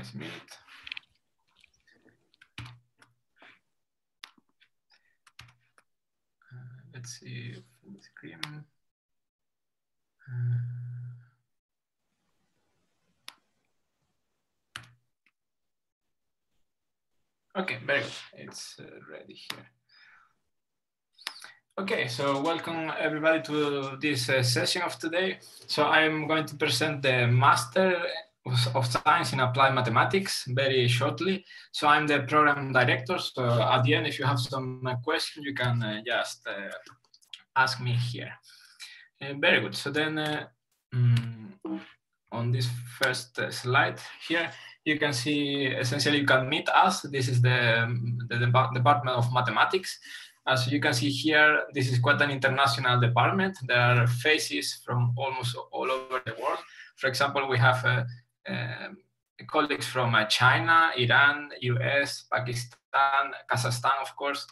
Just a minute. Uh, let's see full screen. Uh, okay, very good. It's uh, ready here. Okay, so welcome everybody to this uh, session of today. So I'm going to present the Master of Science in Applied Mathematics very shortly. So I'm the program director. So at the end, if you have some uh, questions, you can uh, just uh, ask me here. Uh, very good. So then um, on this first slide here, you can see essentially you can meet us. This is the, the Department of Mathematics. As you can see here, this is quite an international department. There are faces from almost all over the world. For example, we have uh, uh, colleagues from uh, China, Iran, US, Pakistan, Kazakhstan, of course,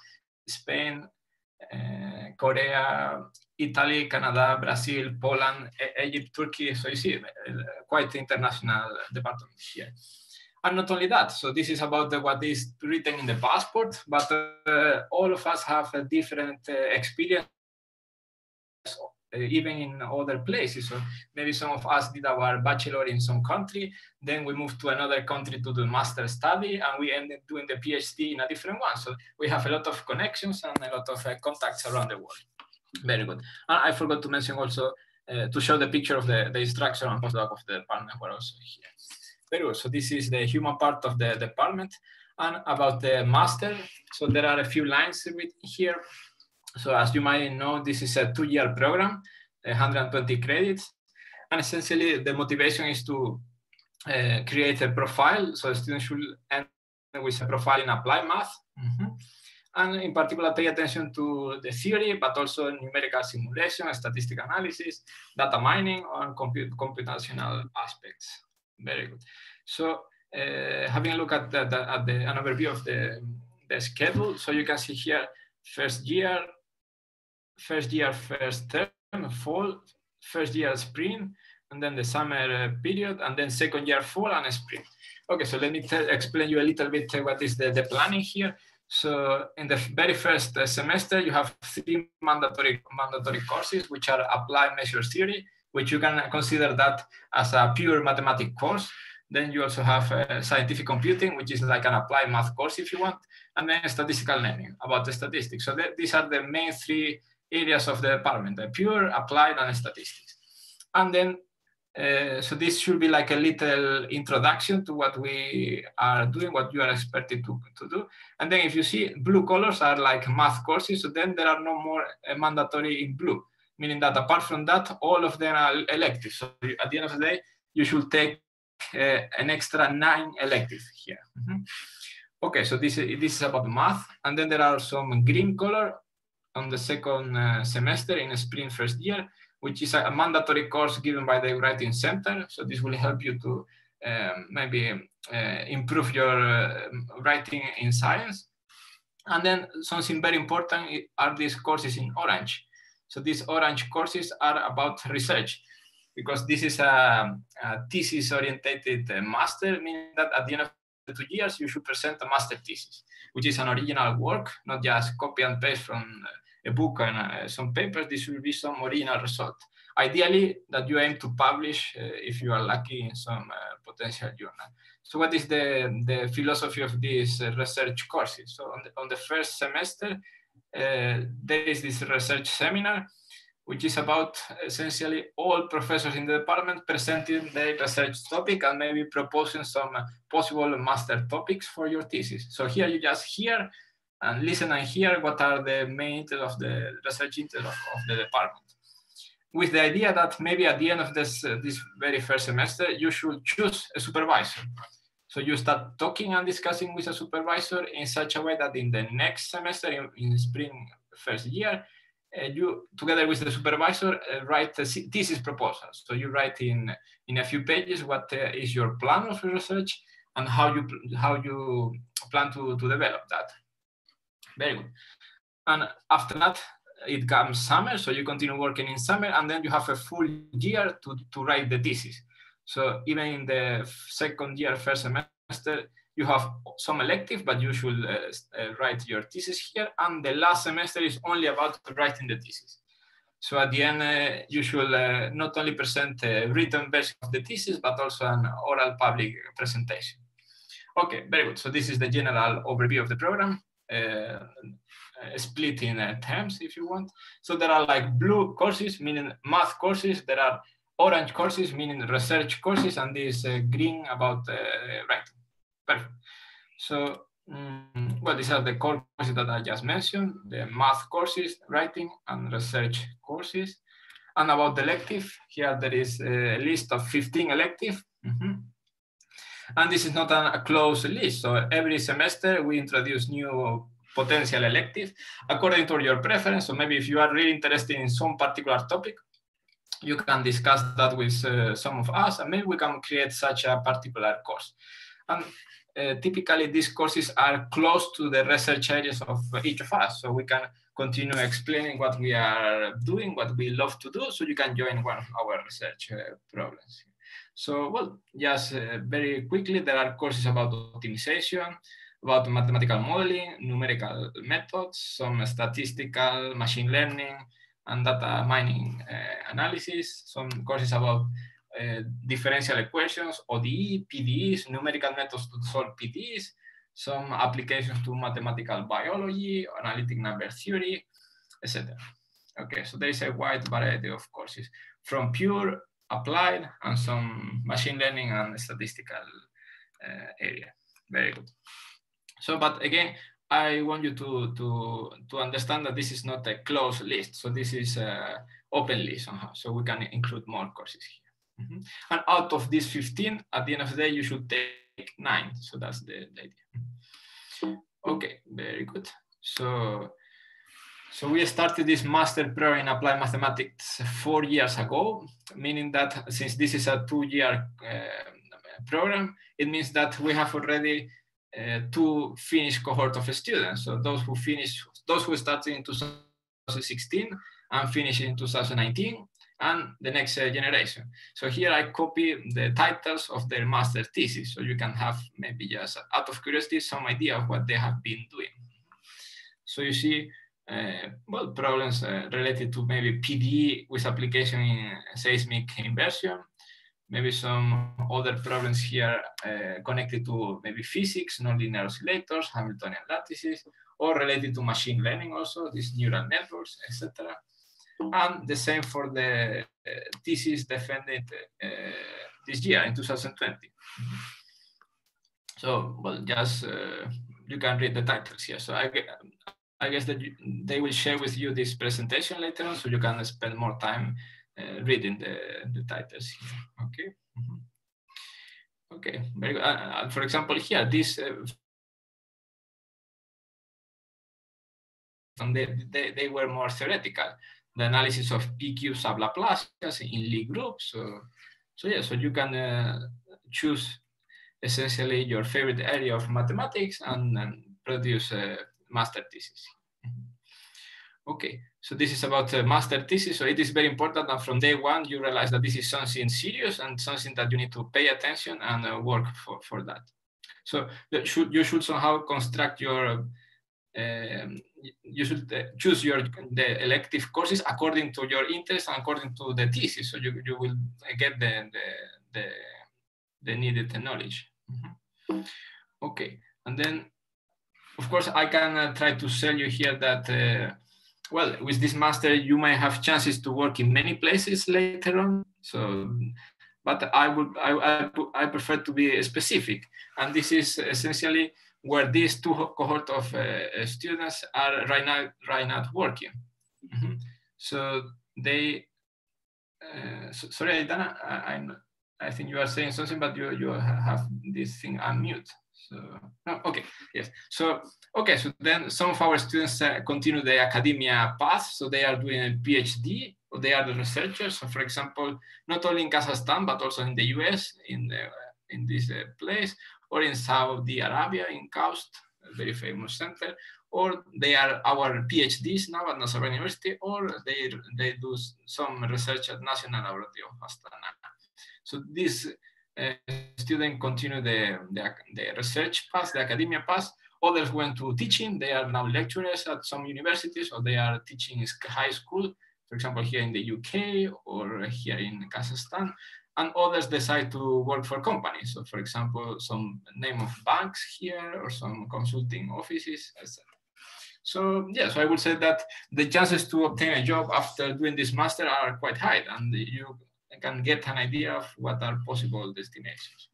Spain, uh, Korea, Italy, Canada, Brazil, Poland, Egypt, Turkey. So you see, uh, quite international department here. And not only that, so this is about the, what is written in the passport, but uh, all of us have a different uh, experience, uh, even in other places. So maybe some of us did our bachelor in some country, then we moved to another country to do master study, and we ended doing the PhD in a different one. So we have a lot of connections and a lot of uh, contacts around the world. Very good. And I forgot to mention also uh, to show the picture of the, the instructor and postdoc of the department who are also here. Very good. So this is the human part of the department. And about the master, so there are a few lines here. So as you might know, this is a two-year program, 120 credits. And essentially the motivation is to uh, create a profile. So students should end with a profile in applied math. Mm -hmm. And in particular, pay attention to the theory, but also numerical simulation, statistical analysis, data mining, and comput computational aspects. Very good. So uh, having a look at, the, the, at the, an overview of the, the schedule, so you can see here first year, first year, first term, fall, first year spring, and then the summer uh, period, and then second year fall and spring. Okay, so let me explain you a little bit uh, what is the, the planning here. So in the very first uh, semester, you have three mandatory mandatory courses, which are applied measure theory, which you can consider that as a pure mathematics course. Then you also have uh, scientific computing, which is like an applied math course if you want, and then statistical learning about the statistics. So th these are the main three areas of the department, the pure, applied, and statistics. And then, uh, so this should be like a little introduction to what we are doing, what you are expected to, to do. And then if you see blue colors are like math courses, so then there are no more uh, mandatory in blue meaning that apart from that, all of them are elective. So at the end of the day, you should take uh, an extra nine electives here. Mm -hmm. Okay, so this, this is about math. And then there are some green color on the second uh, semester in a spring first year, which is a, mandatory course given by the Writing Center. So this will help you to um, maybe uh, improve your uh, writing in science. And then something very important are these courses in orange. So these orange courses are about research because this is a, a thesis orientated uh, master, meaning that at the end of the two years, you should present a master thesis, which is an original work, not just copy and paste from uh, a book and uh, some papers. This will be some original result. Ideally, that you aim to publish, uh, if you are lucky, in some uh, potential journal. So what is the, the philosophy of these uh, research courses? So on the, on the first semester, uh, there is this research seminar, which is about essentially all professors in the department presenting their research topic and maybe proposing some possible master topics for your thesis. So here you just hear and listen and hear what are the main of the research interests of, of, the department. With the idea that maybe at the end of this, uh, this very first semester, you should choose a supervisor. So you start talking and discussing with a supervisor in such a way that in the next semester, in, in spring first year, uh, you together with the supervisor uh, write a thesis proposal. So you write in in a few pages what uh, is your plan of research and how you how you plan to, to develop that. Very good. And after that, it comes summer, so you continue working in summer, and then you have a full year to, to write the thesis. So even in the second year, first semester, you have some elective, but you should uh, uh, write your thesis here. And the last semester is only about writing the thesis. So at the end, uh, you should uh, not only present a written version of the thesis, but also an oral public presentation. Okay, very good. So this is the general overview of the program, uh, split in uh, terms if you want. So there are like blue courses, meaning math courses. There are orange courses, meaning research courses, and this uh, green about uh, writing. Perfect. So, um, well, these are the courses that I just mentioned, the math courses, writing and research courses. And about the elective, here there is a list of 15 elective. Mm -hmm. And this is not a, closed list. So every semester we introduce new potential electives according to your preference. So maybe if you are really interested in some particular topic, you can discuss that with uh, some of us and maybe we can create such a particular course. And uh, typically these courses are close to the research areas of each of us. So we can continue explaining what we are doing, what we love to do, so you can join one of our research uh, programs. So, well, just uh, very quickly, there are courses about optimization, about mathematical modeling, numerical methods, some statistical machine learning, and data mining uh, analysis, some courses about uh, differential equations, ODE, PDEs, numerical methods to solve PDEs, some applications to mathematical biology, analytic number theory, etc. Okay, so there is a wide variety of courses from pure applied and some machine learning and statistical uh, area. Very good. So, but again, I want you to, to, to understand that this is not a closed list. So this is an open list somehow. So we can include more courses here. Mm -hmm. And out of these 15, at the end of the day, you should take nine. So that's the, the idea. Okay, very good. So so we started this master program in applied mathematics four years ago, meaning that since this is a two-year uh, program, it means that we have already uh, two finished cohort of students. So those who finished, those who started in 2016 and finished in 2019, and the next uh, generation. So here I copy the titles of their master thesis, so you can have maybe just out of curiosity some idea of what they have been doing. So you see well, problems uh, related to maybe PD with application in seismic inversion, maybe some other problems here uh, connected to maybe physics, nonlinear oscillators, Hamiltonian lattices, or related to machine learning also, these neural networks, etc. And the same for the uh, thesis defended uh, this year in 2020. So, well, just uh, you can read the titles here. So I, I guess that you, they will share with you this presentation later on, so you can spend more time uh, reading the, the titles. Okay. Mm -hmm. Okay, very good. Uh, uh, for example, here, this uh, and they, they, they, were more theoretical. The analysis of PQ sub-Laplacians in Lie groups. So, so yeah, so you can uh, choose essentially your favorite area of mathematics and, and produce a master thesis. Okay, so this is about master thesis. So it is very important that from day one, you realize that this is something serious and something that you need to pay attention and uh, work for, for that. So should, you should somehow construct your, um, you should uh, choose your the elective courses according to your interest and according to the thesis. So you, you will get the, the, the, the needed knowledge. Mm -hmm. Okay, and then of course, I can uh, try to sell you here that, uh, well, with this master, you might have chances to work in many places later on. So, but I would, I, I, I prefer to be specific. And this is essentially where these two cohort of uh, students are right now, right now working. Mm -hmm. So they, uh, so, sorry, Dana, I, I'm, I think you are saying something, but you, you have this thing unmute. So, no, okay, yes. So, okay, so then some of our students uh, continue the academia path. So they are doing a PhD or they are the researchers. So for example, not only in Kazakhstan, but also in the US, in, the, in this uh, place, or in Saudi Arabia, in KAUST, a very famous center, or they are our PhDs now at Nazarbayev University, or they, they do some research at National Laboratory of Astana. So this Eh, students continue the, the, the research path, the academia path. Others went to teaching. They are now lecturers at some universities or they are teaching in high school, for example, here in the UK or here in Kazakhstan. And others decide to work for companies. So for example, some name of banks here or some consulting offices, etc. So yeah, so I would say that the chances to obtain a job after doing this master are quite high and you can get an idea of what are possible destinations.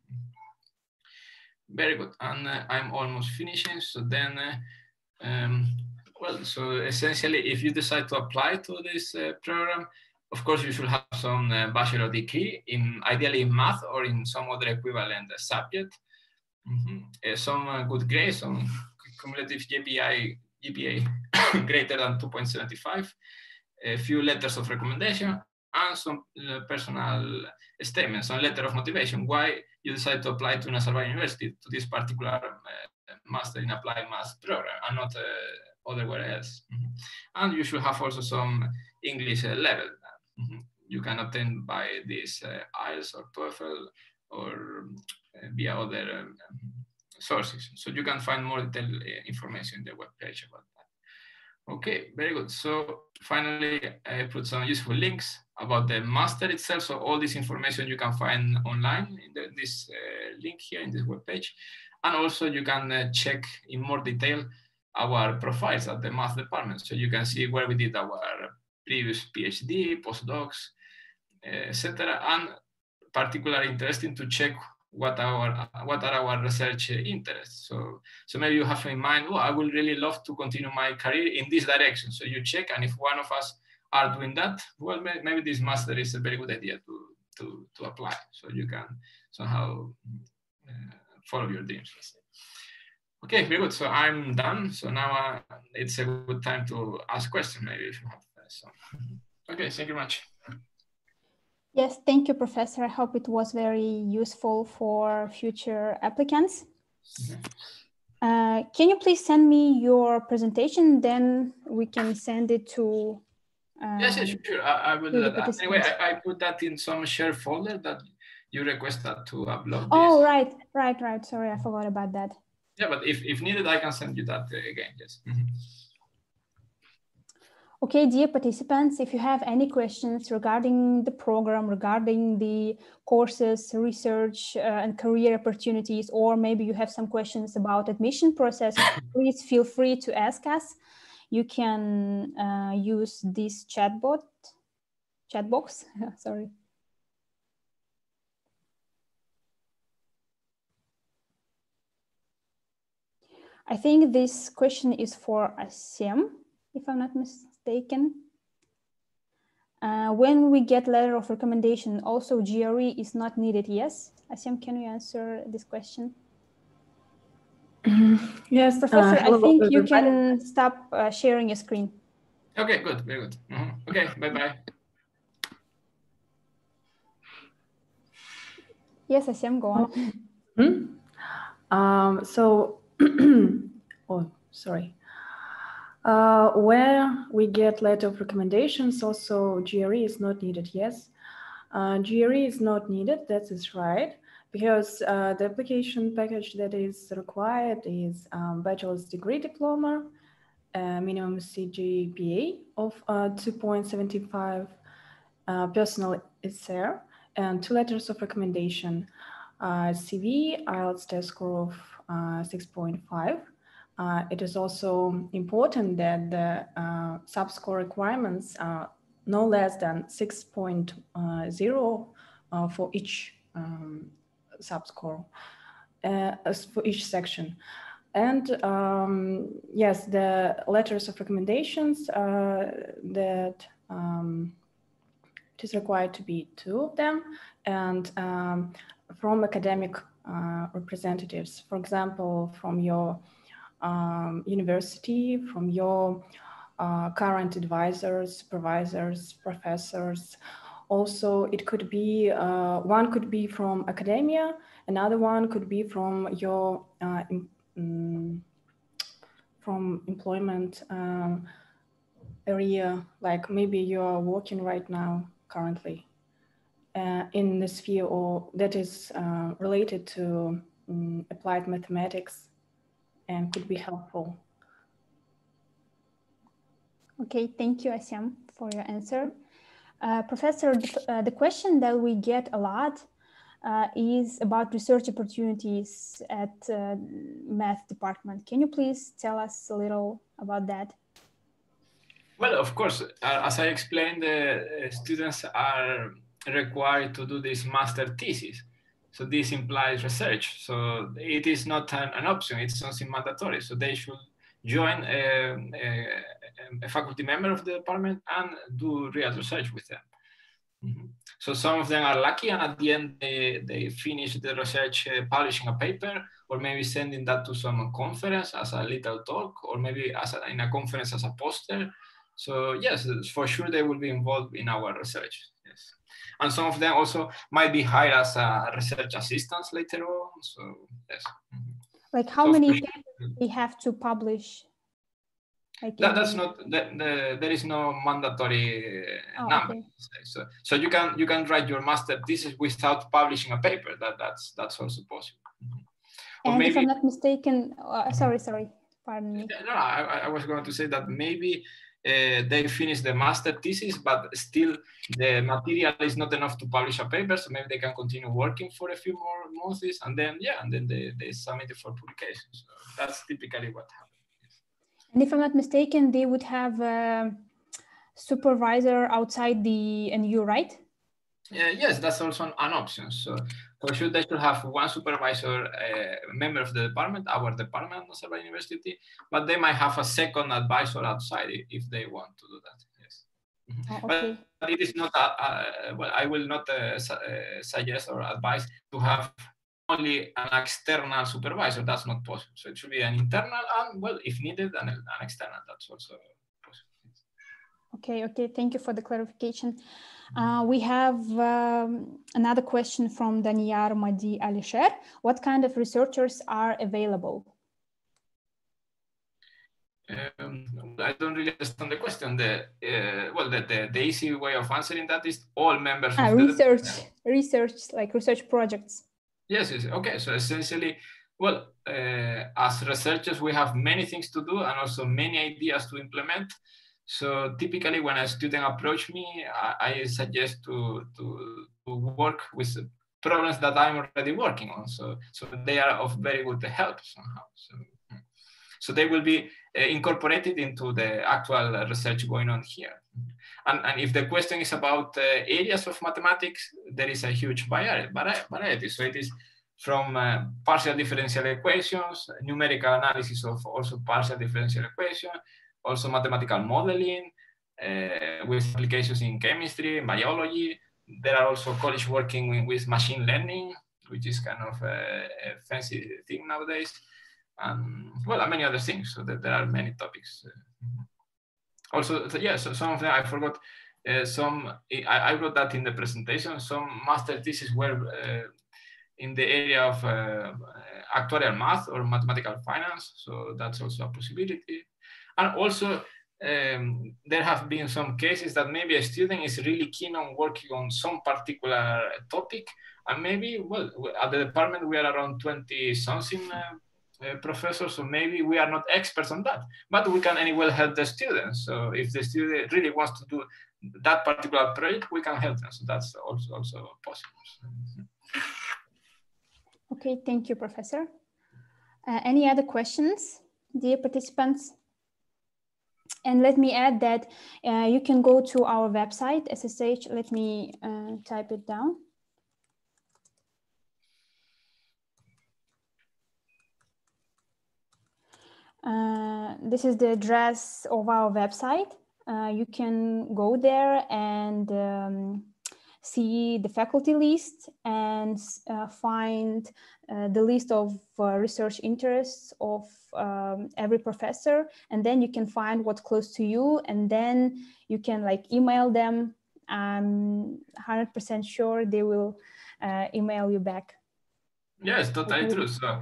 Very good, and uh, I'm almost finishing. So then, uh, um, well, so essentially, if you decide to apply to this uh, program, of course, you should have some uh, bachelor degree in ideally in math or in some other equivalent subject. Mm -hmm. some uh, good grades, some cumulative GPI GPA greater than 2.75, a few letters of recommendation, and some uh, personal statements, some letter of motivation, why you decide to apply to Nazarbayev University to this particular uh, Master in Applied Math program and not uh, otherwhere else. Mm -hmm. And you should have also some English uh, level. Mm -hmm. You can obtain by this uh, IELTS or TOEFL or uh, via other um, sources. So you can find more detailed information in the web page about. Okay, very good. So finally, I put some useful links about the master itself. So all this information you can find online in the, this uh, link here in this web page. And also you can uh, check in more detail our profiles at the math department. So you can see where we did our previous PhD, postdocs, etc. And particularly interesting to check what our what are our research interests. So so maybe you have in mind, oh, I would really love to continue my career in this direction. So you check, and if one of us are doing that, well, maybe this master is a very good idea to to to apply. So you can somehow uh, follow your dreams. Okay, very good. So I'm done. So now uh, it's a good time to ask questions, maybe if you have uh, some. Okay, thank you very much. Yes, thank you, Professor. I hope it was very useful for future applicants. Uh, can you please send me your presentation? Then we can send it to. Um, yes, yes, sure. I, I will do that. Anyway, I, I, put that in some share folder that you requested to upload. Oh, this. right, right, right. Sorry, I forgot about that. Yeah, but if, if needed, I can send you that again. Yes. Mm -hmm. Okay, dear participants, if you have any questions regarding the program, regarding the courses, research uh, and career opportunities, or maybe you have some questions about admission process, please feel free to ask us. You can uh, use this chatbot, chat box, sorry. I think this question is for Asim, if I'm not mistaken taken. Uh, when we get letter of recommendation, also GRE is not needed, yes? Asim, can you answer this question? yes, Professor, uh, I think you can stop uh, sharing your screen. Okay, good, very good. Mm -hmm. Okay, bye-bye. Yes, Asim, go on. Hmm? Um, so, oh, sorry. Uh, where we get letter of recommendations, also GRE is not needed, yes. Uh, GRE is not needed, that is right, because uh, the application package that is required is um, bachelor's degree diploma, minimum CGPA of uh, 2.75, uh, personal essay, and two letters of recommendation, uh, CV, IELTS test score of 6.5, uh, it is also important that the uh, subscore requirements are no less than 6.0 uh, for each um, subscore, uh, for each section. And um, yes, the letters of recommendations uh, that um, it is required to be two of them and um, from academic uh, representatives, for example, from your um, university, from your uh, current advisors, supervisors, professors. Also, it could be, uh, one could be from academia, another one could be from your, uh, um, from employment um, area, like maybe you are working right now currently. uh, in the sphere or that is uh, related to um, applied mathematics and could be helpful. Okay, thank you, Asiam, for your answer. Uh, Professor, the, uh, the, question that we get a lot uh, is about research opportunities at uh, math department. Can you please tell us a little about that? Well, of course, uh, as I explained, the students are required to do this master thesis. So this implies research. So it is not an, an option, it's something mandatory. So they should join a, a, a, faculty member of the department and do real research with them. Mm -hmm. So some of them are lucky and at the end they, they finish the research uh, publishing a paper or maybe sending that to some conference as a little talk or maybe as a, in a conference as a poster. So yes, for sure they will be involved in our research. Yes. And some of them also might be hired as a research assistants later on. So yes. Like how so many papers we have to publish? Like that, that's not the, the, there is no mandatory uh, oh, number. Okay. So so you can you can write your master thesis without publishing a paper. That that's that's also possible. Or and maybe, if I'm not mistaken, uh, sorry, sorry, pardon me. No, I, I was going to say that maybe uh, they finish the master thesis, but still the material is not enough to publish a paper. So maybe they can continue working for a few more months, and then yeah, and then they, they submit it for publication. So that's typically what happens. And if I'm not mistaken, they would have a supervisor outside the NU, right? Uh, yes, that's also an option. So for sure, they should have one supervisor, uh, member of the department, our department, Nazarbayev University, but they might have a second advisor outside if they want to do that. Yes. Oh, okay. But it is not, well, I will not uh, su uh, suggest or advise to have only an external supervisor. That's not possible. So it should be an internal and, well, if needed, an, an external. That's also possible. Okay, okay, thank you for the clarification. Uh, we have um, another question from Daniar Madi Alisher. What kind of researchers are available? Um, I don't really understand the question. The uh, well, the, the, the, easy way of answering that is all members. Ah, research, the, research, like research projects. Yes, yes. Okay, so essentially, well, uh, as researchers, we have many things to do and also many ideas to implement. So typically when a student approach me, I, I suggest to, to, to, work with problems that I'm already working on. So, so they are of very good help somehow. So, so they will be uh, incorporated into the actual research going on here. And, and if the question is about uh, areas of mathematics, there is a huge variety. So it is from uh, partial differential equations, numerical analysis of also partial differential equations, also mathematical modeling uh, with applications in chemistry, biology. There are also colleagues working with machine learning, which is kind of a, a fancy thing nowadays. And well, many other things. So that there are many topics. Also, yes, yeah, so some of them I forgot. Uh, some I, I, wrote that in the presentation. Some master theses were uh, in the area of uh, actuarial math or mathematical finance. So that's also a possibility. And also, um, there have been some cases that maybe a student is really keen on working on some particular topic, and maybe, well, at the department we are around 20 something uh, uh, professors, so maybe we are not experts on that, but we can anyway help the students. So if the student really wants to do that particular project, we can help them. So that's also, also possible. Okay, thank you, Professor. Uh, any other questions, dear participants? And let me add that uh, you can go to our website, SSH. Let me uh, type it down. Uh, this is the address of our website. Uh, you can go there and um, see the faculty list and uh, find uh, the list of uh, research interests of um, every professor. And then you can find what's close to you and then you can like email them. I'm 100% sure they will uh, email you back. Yes totally true. So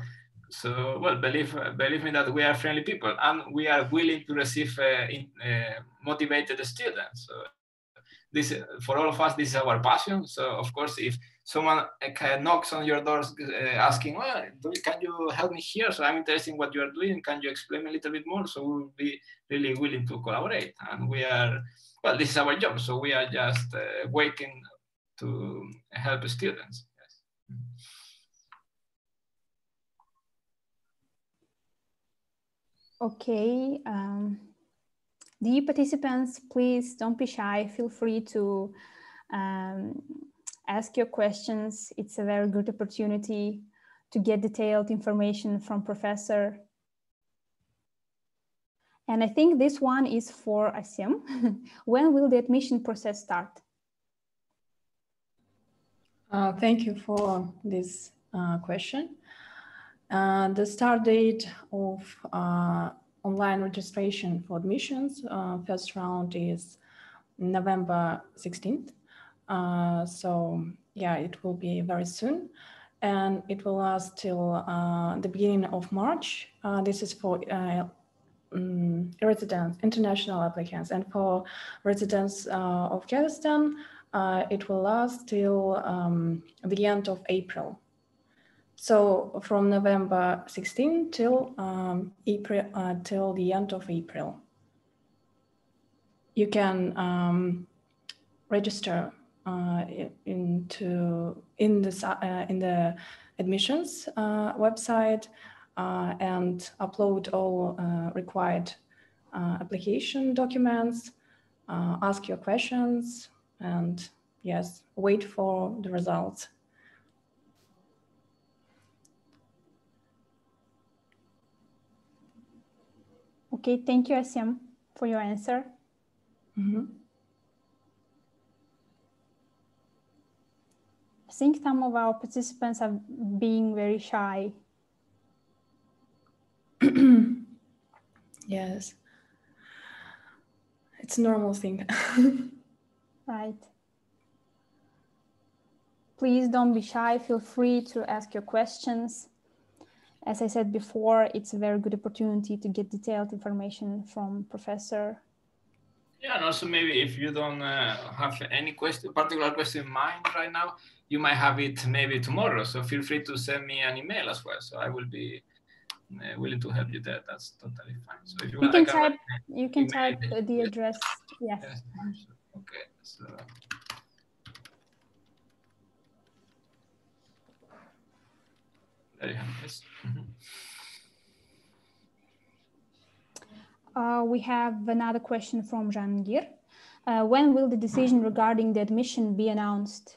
so well believe believe me that we are friendly people and we are willing to receive uh, in, uh, motivated students. So this for all of us this is our passion. So of course if someone knocks on your doors uh, asking well can you help me here? So i'm interested in what you are doing. Can you explain a little bit more? So we'll be really willing to collaborate. And we are well this is our job. So we are just uh, waiting to help students. Yes. okay um Dear participants, please don't be shy. Feel free to um, ask your questions. It's a very good opportunity to get detailed information from professor. And I think this one is for Asim. when will the admission process start? Uh, thank you for this uh, question. Uh, the start date of uh, online registration for admissions. Uh, first round is November 16th. Uh, so yeah, it will be very soon. And it will last till uh, the beginning of March. Uh, this is for um, residents, international applicants. And for residents uh, of Kazakhstan, it will last till um, the end of April. So from November 16 till um, April uh, till the end of April, you can um, register uh, into in the uh, in the admissions uh, website uh, and upload all uh, required application documents, ask your questions, and yes, wait for the results. Okay, thank you, Asim, for your answer. Mm -hmm. I think some of our participants are being very shy. yes. It's a normal thing. right. Please don't be shy. Feel free to ask your questions as I said before, it's a very good opportunity to get detailed information from professor. Yeah, and also maybe if you don't uh, have any question, particular question in mind right now, you might have it maybe tomorrow. So feel free to send me an email as well. So I will be uh, willing to help you there. That's totally fine. So if you, you can type, you can type the address. Yes. yes. Okay. So. Mm-hmm. Uh, we have another question from Jangir. Uh, when will the decision regarding the admission be announced?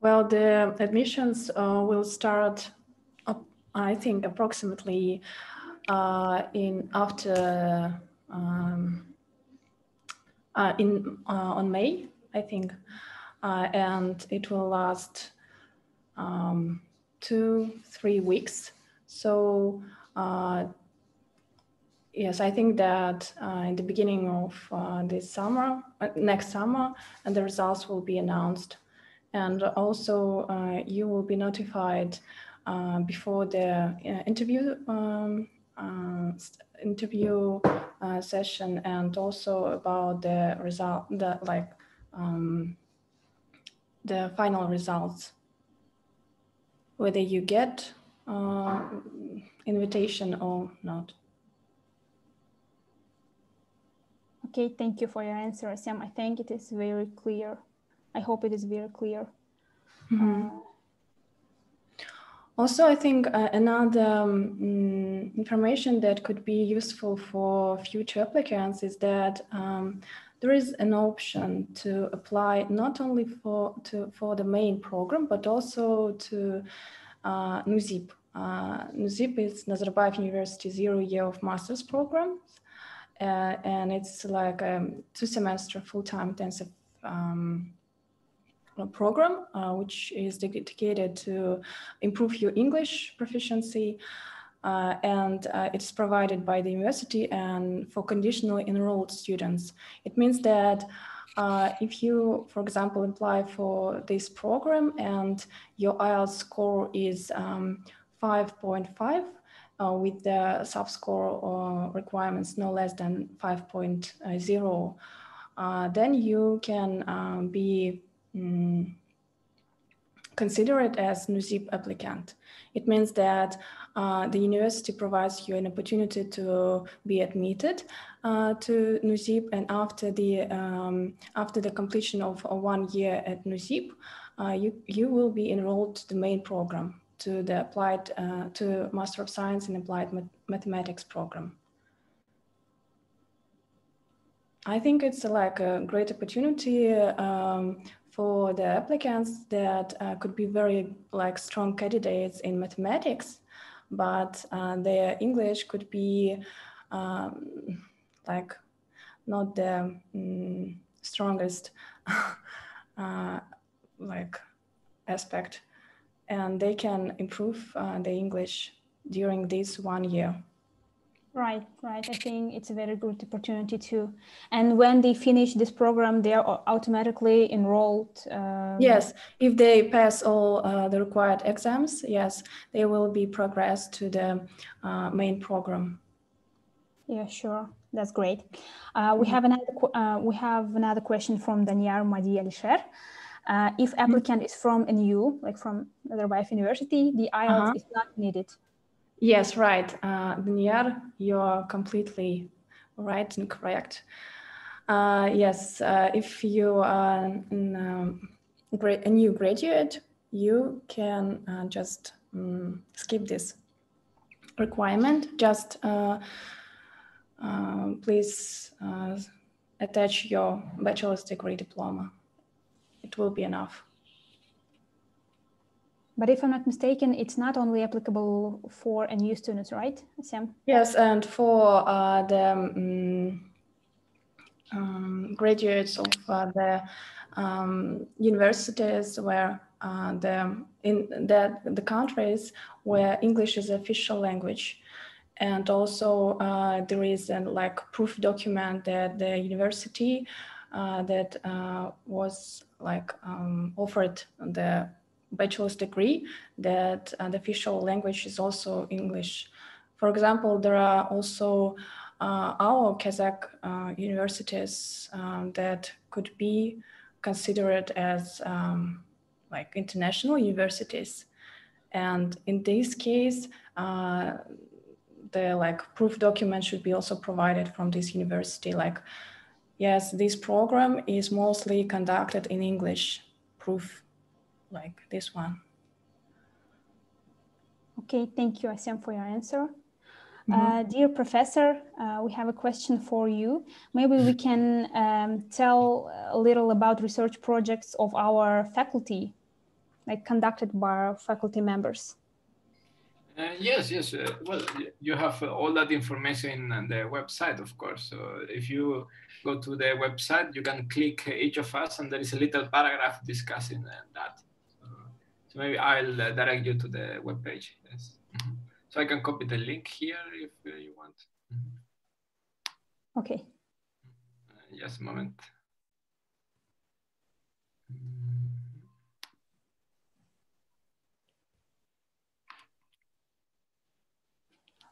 Well, the admissions uh, will start, I think, approximately uh, in after um, uh, in uh, on May, I think, and it will last um, two, three weeks. So uh, yes, I think that uh, in the beginning of uh, this summer, uh, next summer, and the results will be announced. And also uh, you will be notified uh, before the interview um, interview session and also about the result, the like um, the final results whether you get uh, invitation or not. Okay, thank you for your answer, Sam. I think it is very clear. I hope it is very clear. Mm -hmm. uh, also, I think uh, another um, information that could be useful for future applicants is that um, there is an option to apply not only for to for the main program but also to uh, NUZIP. Uh, NUZIP is Nazarbayev University zero year of master's Program. uh, and it's like a two semester full time intensive um, program, uh, which is dedicated to improve your English proficiency. Uh, and uh, it's provided by the university and for conditionally enrolled students. It means that uh, if you, for example, apply for this program and your IELTS score is 5.5 um, uh, with the sub-score uh, requirements no less than 5.0, uh, then you can um, be um, considered as NUZIP applicant. It means that uh, the university provides you an opportunity to be admitted uh, to NUZIP, and after the um, after the completion of one year at NUZIP, uh, you you will be enrolled to the main program, to the applied uh, to Master of Science in Applied Mathematics program. I think it's like a great opportunity um, for the applicants that uh, could be very like strong candidates in mathematics, but uh, their English could be um, like not the um, strongest uh, like aspect, and they can improve uh, the English during this one year. Right, right. I think it's a very good opportunity too. And when they finish this program, they are automatically enrolled. Um... Yes, if they pass all uh, the required exams, yes, they will be progressed to the uh, main program. Yeah, sure. That's great. Uh, we mm-hmm. have another uh, we have another question from Daniar Madi Alisher. Uh, if mm-hmm. applicant is from NU, like from Nazarbayev University, the IELTS -huh. is not needed. Yes, right. Uh, you're completely right and correct. Uh, yes, uh, if you are an, um, a new graduate, you can uh, just um, skip this requirement. Just uh, uh, please uh, attach your bachelor's degree diploma. It will be enough. But if I'm not mistaken, it's not only applicable for new students, right, Sam? Yes, and for uh, the um, um, graduates of uh, the um, universities where uh, the in the, the countries where English is official language, and also uh, there is a like proof document that the university uh, that uh, was like um, offered the bachelor's degree that uh, the official language is also English. For example, there are also uh, our Kazakh uh, universities um, that could be considered as um, like international universities. And in this case, uh, the like proof document should be also provided from this university. Like, yes, this program is mostly conducted in English proof like this one. Okay, thank you, Asem, for your answer. Mm -hmm. uh, dear professor, uh, we have a question for you. Maybe we can um, tell a little about research projects of our faculty, like conducted by our faculty members. Uh, yes, yes. Uh, well, you have uh, all that information on the website, of course. So if you go to the website, you can click each of us, and there is a little paragraph discussing uh, that. So maybe I'll uh, direct you to the web page. Yes. Mm -hmm. So I can copy the link here if uh, you want. Mm -hmm. Okay. Uh, just a moment.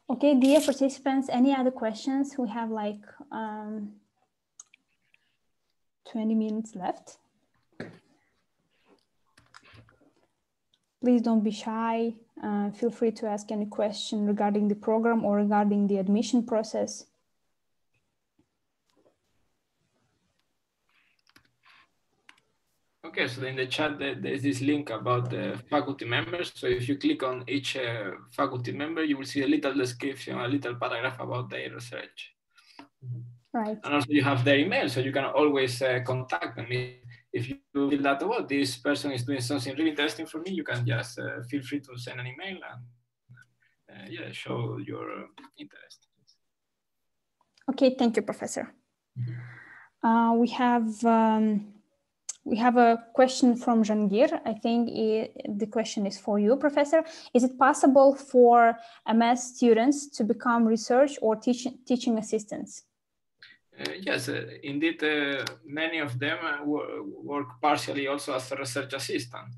Okay, dear participants, any other questions? We have like um, 20 minutes left. Please don't be shy. Uh, feel free to ask any question regarding the program or regarding the admission process. Okay, so in the chat there's this link about the faculty members. So if you click on each uh, faculty member, you will see a little description, a little paragraph about their research. Right. And also you have their email, so you can always uh, contact them if you feel that well this person is doing something really interesting for me you can just uh, feel free to send an email and uh, yeah show your uh, interest okay thank you professor mm -hmm. we have um, we have a question from Jangir. I think it, the question is for you, Professor. Is it possible for MS students to become research or teach, teaching assistants? Uh, yes, uh, indeed, uh, many of them uh, work partially also as a research assistant.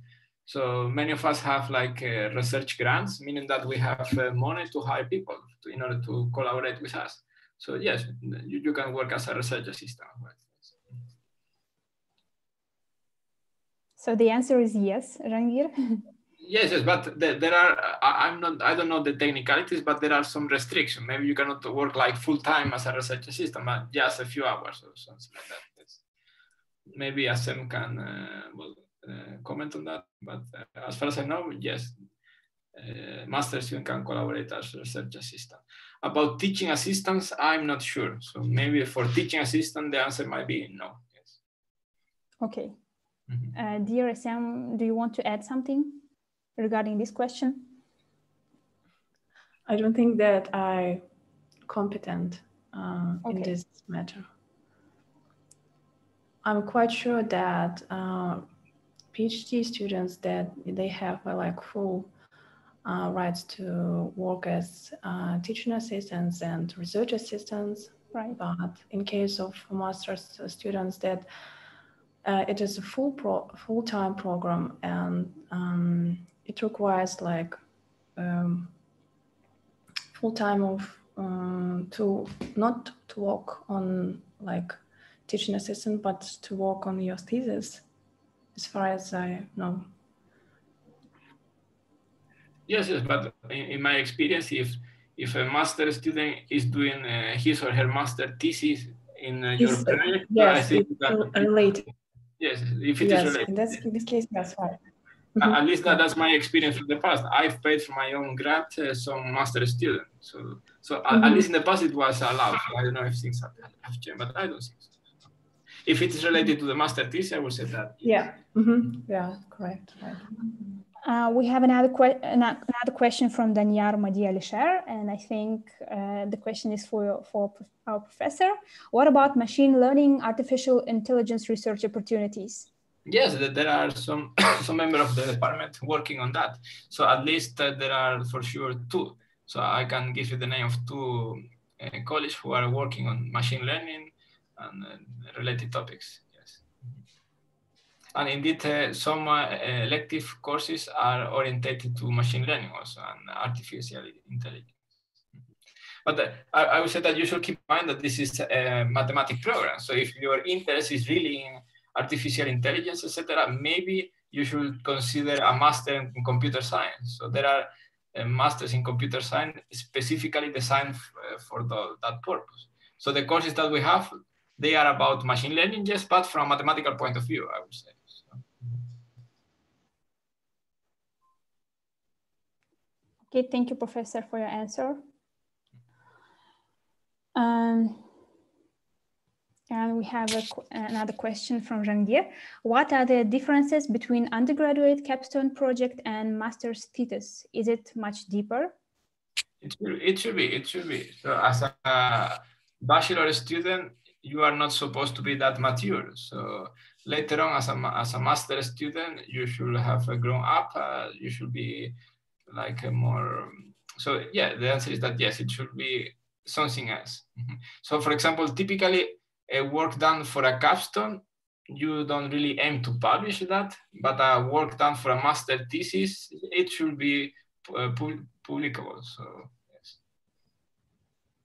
So many of us have like uh, research grants, meaning that we have uh, money to hire people to, in order to collaborate with us. So yes, you, you can work as a research assistant. So the answer is yes, Rangir. Yes, yes, but there are. I'm not. I don't know the technicalities, but there are some restrictions. Maybe you cannot work like full time as a research assistant, but just a few hours or something like that. Maybe Asem can uh, well uh, comment on that. But uh, as far as I know, yes, uh, master student can collaborate as research assistant. About teaching assistants, I'm not sure. So maybe for teaching assistant, the answer might be no. Yes. Okay. Mm -hmm. dear Sam, do you want to add something? Regarding this question? I don't think that I competent uh, okay. in this matter. I'm quite sure that uh, PhD students that they have uh, like full uh, rights to work as uh, teaching assistants and research assistants. Right. But in case of master's students, that uh, it is a full pro- full time program and um, it requires like um, full time of um, to not to work on like teaching assistant, but to work on your thesis, as far as I know. Yes, yes, but in, in my experience, if if a master student is doing uh, his or her master thesis in uh, your project, yes, I think that related. Yes, if it yes, is related. In this, in this case, that's right. Mm-hmm. At least that, that's my experience from the past. I've paid for my own grant uh, some master student. So, so mm-hmm. at, least in the past it was allowed. I don't know if things have, have changed, but I don't think so. If it is related to the master thesis, I would say that. Yeah. Mm-hmm. Yeah. Correct. Right. Uh, we have another, que- another question from Daniar Madi Alisher, and I think uh, the question is for, for our professor. What about machine learning, artificial intelligence research opportunities? Yes, there are some some members of the department working on that. So at least uh, there are for sure two. So I can give you the name of two uh, colleagues who are working on machine learning and uh, related topics. Yes, and indeed uh, some uh, elective courses are orientated to machine learning also and artificial intelligence. But uh, I, I would say that you should keep in mind that this is a mathematics program. So if your interest is really in artificial intelligence, etc., maybe you should consider a master in computer science. So there are uh, masters in computer science specifically designed uh, for the, that purpose. So the courses that we have, they are about machine learning, yes, but from a mathematical point of view, I would say. Okay, thank you, Professor, for your answer. Um, and we have a, another question from Jangir. What are the differences between undergraduate capstone project and master's thesis? Is it much deeper? It should, it should be, it should be. So as a bachelor student, you are not supposed to be that mature. So later on as a, as a master student, you should have grown up. Uh, you should be like a more, so yeah, the answer is that yes, it should be something else. So for example, typically a work done for a capstone, you don't really aim to publish that, but a work done for a master thesis, it should be uh, publicable. So, yes.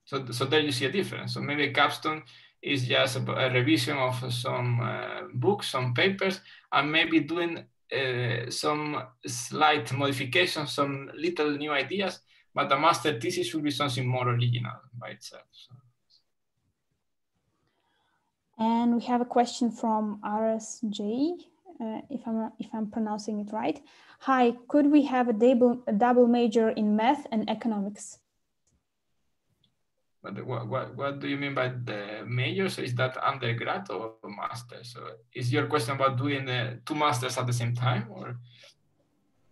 So, so there you see a difference. So maybe a capstone is just a, revision of some uh, books, some papers, and maybe doing uh, some slight modifications, some little new ideas, but a master thesis should be something more original by itself. So. And we have a question from RSJ, uh, if I'm if I'm pronouncing it right. Hi, could we have a double a double major in math and economics? But what, what, what do you mean by the major? So is that undergrad or master? So is your question about doing the two masters at the same time or?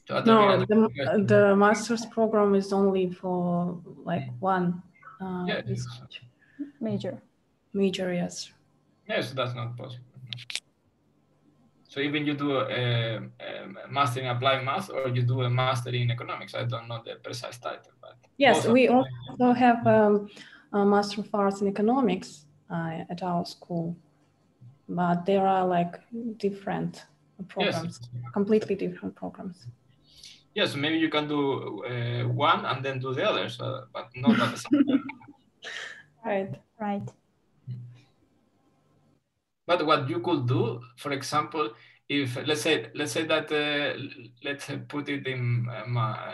No, the, the master's program is only for like one uh, yeah, major. Major, yes. Yes, that's not possible. So even you do a, a, master in applied math or you do a master in economics. I don't know the precise title, but yes, we also have um, a master of arts in economics uh, at our school, but there are like different programs, yes. completely different programs. Yes, maybe you can do uh, one and then do the other, so, but not at the same time. right, right. But what you could do, for example, if let's say let's say that uh, let's put it in um, uh,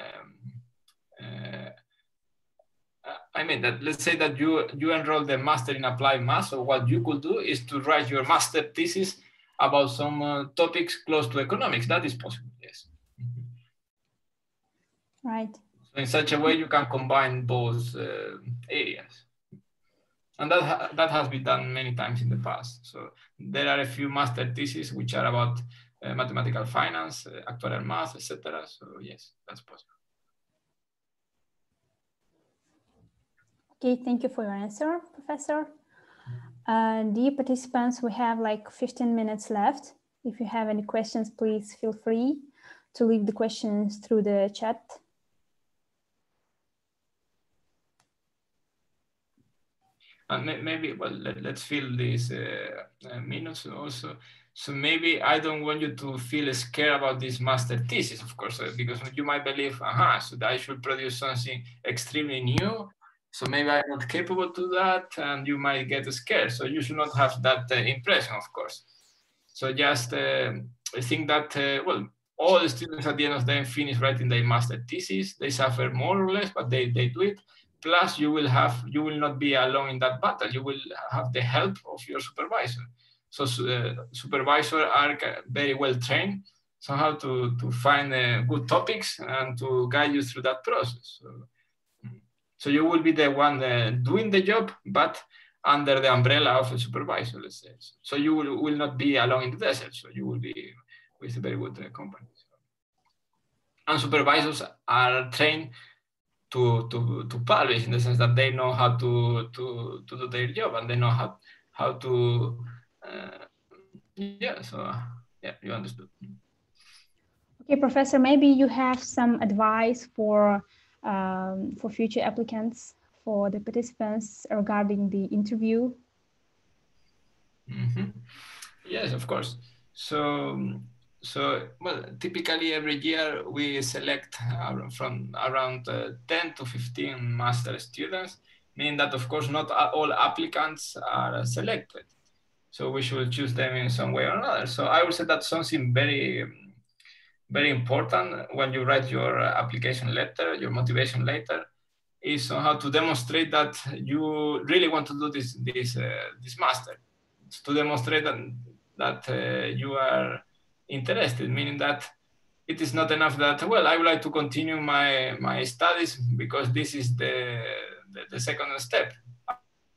I mean that let's say that you you enroll the master in applied math. So what you could do is to write your master thesis about some uh, topics close to economics. That is possible. Yes. Right. So in such a way, you can combine both uh, areas, and that ha that has been done many times in the past. So there are a few master theses which are about uh, mathematical finance, uh, actuarial math, etc. So yes, that's possible. Okay, thank you for your answer, Professor. Uh, dear participants, we have like 15 minutes left. If you have any questions, please feel free to leave the questions through the chat. And maybe, well, let, us fill these uh, uh, minutes also. So maybe I don't want you to feel scared about this master thesis, of course, uh, because you might believe, aha, so I should produce something extremely new so maybe I'm not capable to that, and you might get scared. So you should not have that uh, impression, of course. So just uh, think that uh, well, all the students at the end of the day finish writing their master thesis. They suffer more or less, but they they do it. Plus, you will have you will not be alone in that battle. You will have the help of your supervisor. So uh, supervisor are very well trained somehow to to find uh, good topics and to guide you through that process. So, so you will be the one uh, doing the job, but under the umbrella of a supervisor, let's say. So you will, will not be alone in the desert. So you will be with a very good uh, company. And supervisors are trained to, to, to publish in the sense that they know how to, to, to do their job and they know how, how to, uh, yeah, so yeah, you understood. Okay, Professor, maybe you have some advice for um, for future applicants, for the participants regarding the interview? Mm -hmm. Yes, of course. So, so well, typically every year we select from around uh, 10 to 15 master students, meaning that of course not all applicants are selected. So we should choose them in some way or another. So I would say that's something very very important when you write your application letter, your motivation letter, is on how to demonstrate that you really want to do this this uh, this master. To demonstrate that that uh, you are interested, meaning that it is not enough that well I would like to continue my my studies because this is the the, the second step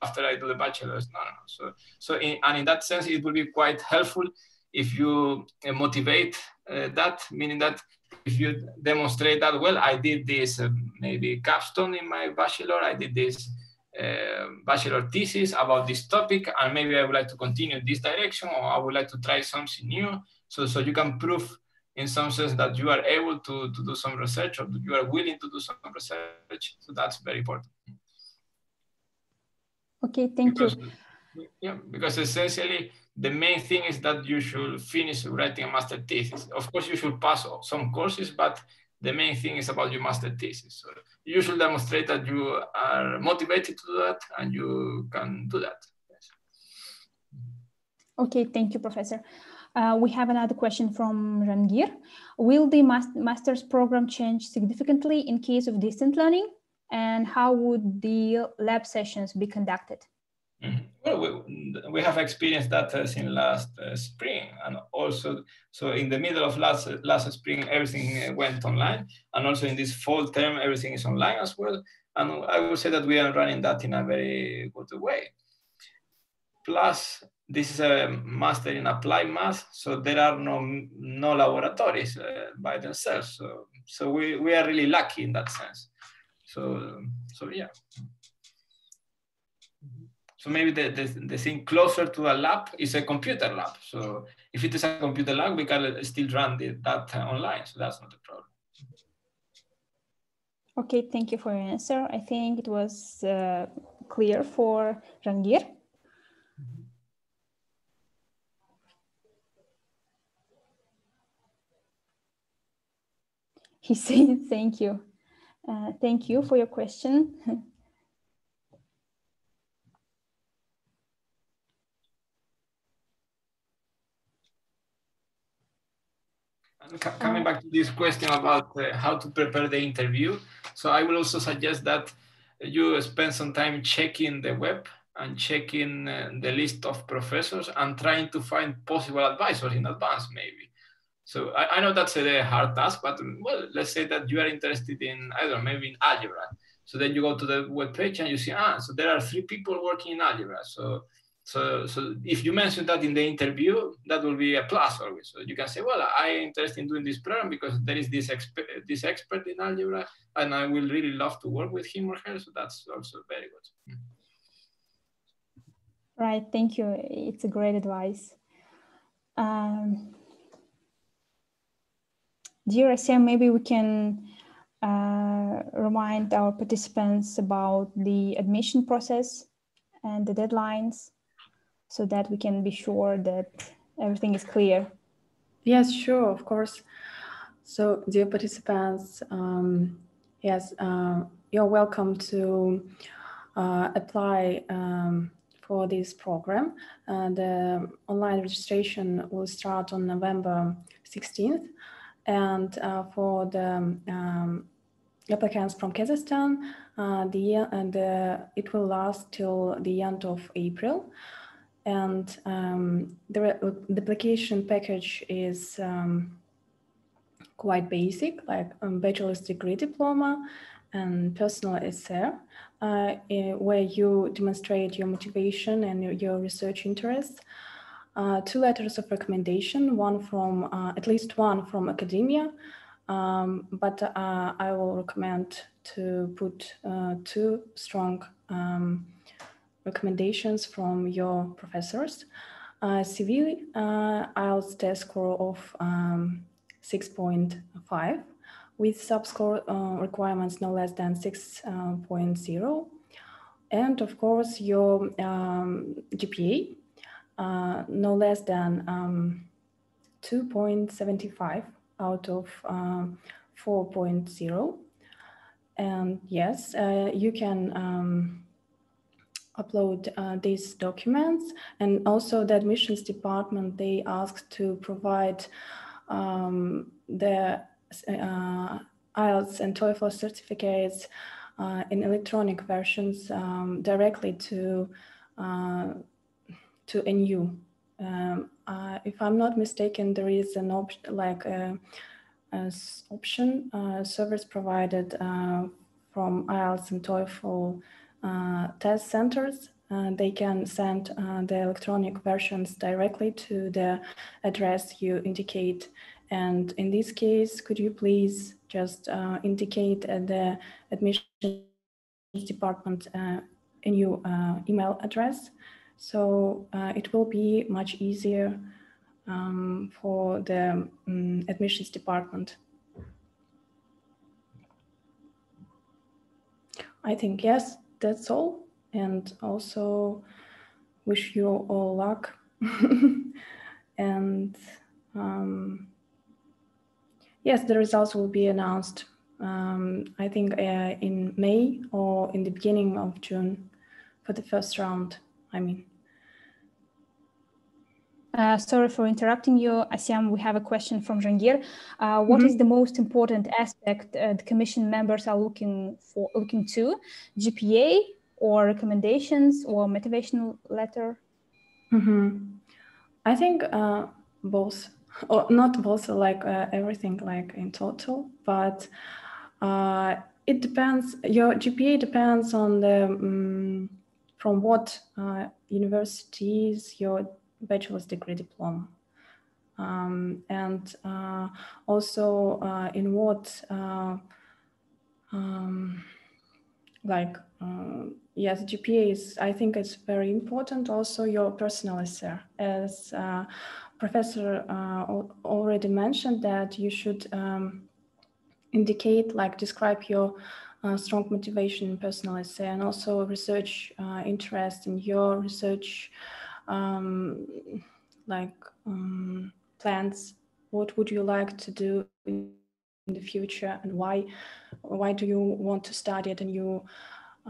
after I do the bachelor's. No, no. So so in, and in that sense, it will be quite helpful if you uh, motivate uh, that, meaning that if you demonstrate that, well, I did this uh, maybe capstone in my bachelor, I did this uh, bachelor thesis about this topic, and maybe I would like to continue this direction, or I would like to try something new. So, so you can prove in some sense that you are able to, to do some research or you are willing to do some research. So that's very important. Okay, thank because, you. Yeah, because essentially the main thing is that you should finish writing a master thesis. Of course, you should pass some courses, but the main thing is about your master thesis. So you should demonstrate that you are motivated to do that and you can do that. Yes. Okay, thank you, Professor. Uh, we have another question from Jangir. Will the master's program change significantly in case of distant learning? And how would the lab sessions be conducted? Mm-hmm. Well, we, we have experienced that uh, since last uh, spring, and also so in the middle of last last spring, everything uh, went online, and also in this fall term, everything is online as well. And I would say that we are running that in a very good way. Plus, this is a master in applied math, so there are no no laboratories uh, by themselves. So so we, we are really lucky in that sense. So so yeah. So maybe the, the, the thing closer to a lab is a computer lab. So if it is a computer lab, we can still run the, that online. So that's not a problem. Okay, thank you for your answer. I think it was uh, clear for Jangir. He said, thank you. Uh, thank you for your question. coming back to this question about uh, how to prepare the interview, so I will also suggest that you spend some time checking the web and checking uh, the list of professors and trying to find possible advisors in advance, maybe. So I, I know that's a hard task, but well, let's say that you are interested in, I don't know, maybe in algebra. So then you go to the web page and you see, ah, so there are three people working in algebra. So so, so if you mention that in the interview, that will be a plus always. So you can say, well, I'm interested in doing this program because there is this, exp this expert in algebra and I will really love to work with him or her. So that's also very good. Right, thank you. It's a great advice. Um, dear Sam, maybe we can uh, remind our participants about the admission process and the deadlines so that we can be sure that everything is clear. Yes, sure, of course. So, dear participants, um, yes, uh, you're welcome to uh, apply um, for this program. Uh, the online registration will start on November 16th. And uh, for the um, applicants from Kazakhstan, uh, the, and it will last till the end of April and um, the, the application package is um, quite basic, like bachelor's degree diploma and personal essay, uh, where you demonstrate your motivation and your, your research interests. Uh, two letters of recommendation, one from, uh, at least one from academia, um, but uh, I will recommend to put uh, two strong um, recommendations from your professors. Uh, CV uh, IELTS test score of um, 6.5 with subscore uh, requirements no less than 6.0. And of course, your um, GPA uh, no less than um, 2.75 out of um, 4.0. And yes, uh, you can um, upload uh, these documents and also the admissions department they asked to provide um, the uh, IELTS and TOEFL certificates uh, in electronic versions um, directly to uh, to NU. Um, uh, if I'm not mistaken, there is an option like a, a option uh, service provided from IELTS and TOEFL uh, test centers. Uh, they can send uh, the electronic versions directly to the address you indicate. And in this case, could you please just indicate at the admissions department in your email address? So it will be much easier um, for the um, admissions department. I think yes that's all. And also wish you all luck. and um, yes, the results will be announced, um, I think, uh, in May or in the beginning of June for the first round. I mean. Uh, sorry for interrupting you, Asiam. We have a question from Jangir. Uh, what mm -hmm. is the most important aspect uh, the commission members are looking for, looking to, GPA or recommendations or motivational letter? Mm -hmm. I think uh, both, or not both, like uh, everything, like in total, but uh, it depends. Your GPA depends on the um, from what universities your bachelor's degree diploma. Um, and uh, also uh, in what uh, um, like uh, yes gpa is i think it's very important also your personal essay as uh, professor uh, already mentioned that you should um, indicate like describe your strong motivation in personal essay and also research interest in your research um, like um, plans. What would you like to do in the future and why? Why do you want to study it and you uh,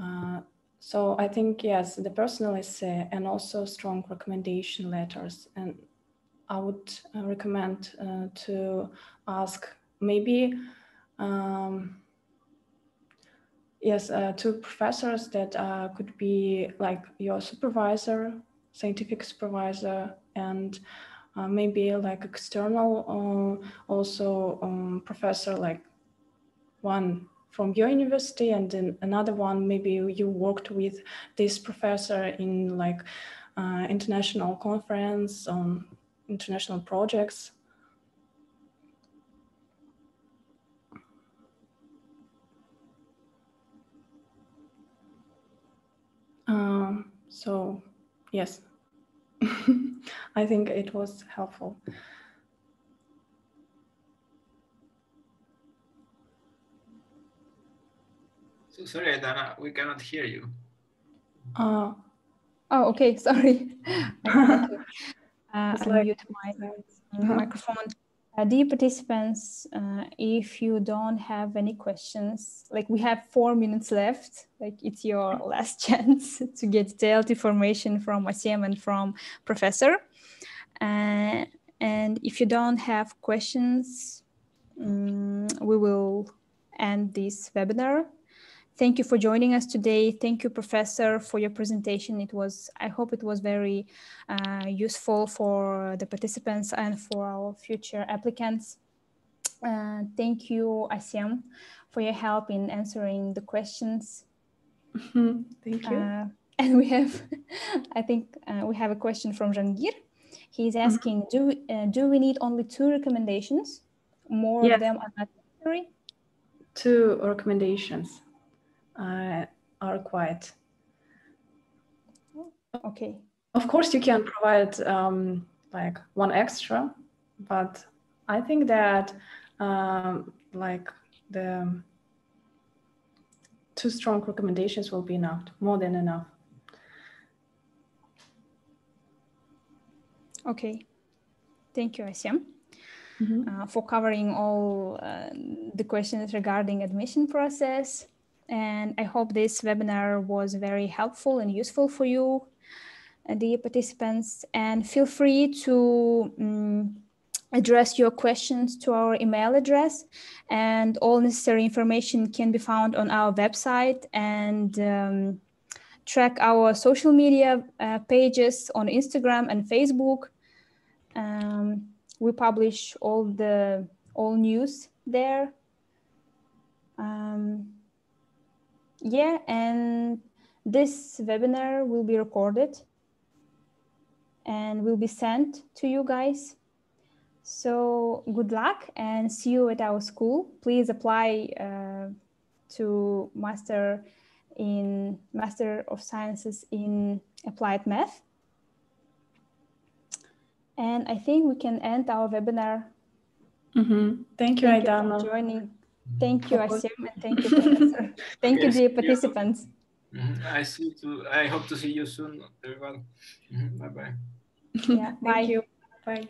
so i think yes the personal essay and also strong recommendation letters. And I would uh, recommend uh, to ask maybe um, yes uh, to professors that uh, could be like your supervisor scientific supervisor and uh, maybe like external uh, also um, professor like one from your university and then another one maybe you worked with this professor in like uh, international conference on international projects. Um, so yes I think it was helpful. So sorry, Dana, we cannot hear you. Uh, oh, okay, sorry. uh, unmute my Uh-huh. microphone. Uh, dear participants, uh, if you don't have any questions, like we have four minutes left, like it's your last chance to get detailed information from Asiem and from Professor. Uh, and if you don't have questions, um, we will end this webinar. Thank you for joining us today. Thank you, Professor, for your presentation. It was, I hope it was very uh, useful for the participants and for our future applicants. Uh, thank you, Asiem, for your help in answering the questions. Thank you. Uh, and we have, I think uh, we have a question from Jangir. He's asking, do, we- uh, do we need only two recommendations? More Yes. of them are not necessary? Two recommendations uh, are quite. Okay. Of course, you can provide um, like one extra, but I think that um, like the two strong recommendations will be enough, more than enough. Okay. Thank you, Asiem. Mhm. uh, for covering all uh, the questions regarding admission process. And I hope this webinar was very helpful and useful for you, uh, dear participants. And feel free to um, address your questions to our email address. And all necessary information can be found on our website and um, track our social media uh, pages on Instagram and Facebook. Um, we publish all the all news there um, yeah and this webinar will be recorded and will be sent to you guys so good luck and see you at our school please apply uh, to master in master of sciences in applied math and I think we can end our webinar. Mhm. Thank you, Thank you for joining. Thank you, Of. Asim, and thank you, Professor. Thank you, Yes, dear you. participants. Mhm. I see you. I hope to see you soon, everyone. Bye bye. Yeah, bye. Thank you. Bye.